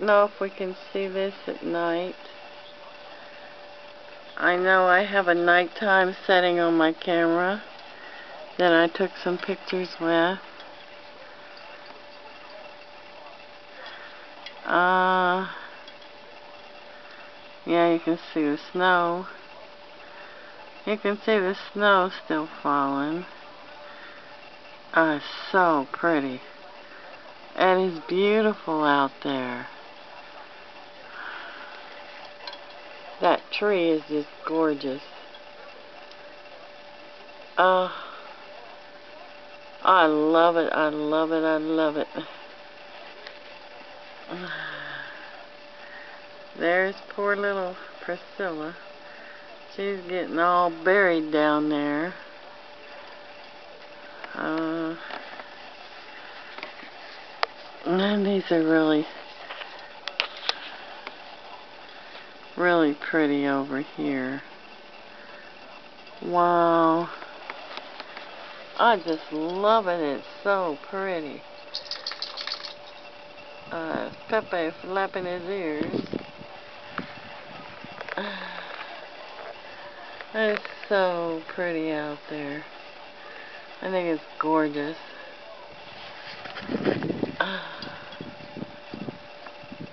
know if we can see this at night. I know I have a nighttime setting on my camera that I took some pictures with. Uh, yeah, you can see the snow. You can see the snow still falling. Oh, it's so pretty. And It is beautiful out there. That tree is just gorgeous. Oh, I love it, I love it, I love it. There's poor little Priscilla. She's getting all buried down there. Uh, and these are really, really pretty over here. Wow. I just love it. It's so pretty. Uh, Pepe flapping his ears. It's so pretty out there. I think it's gorgeous.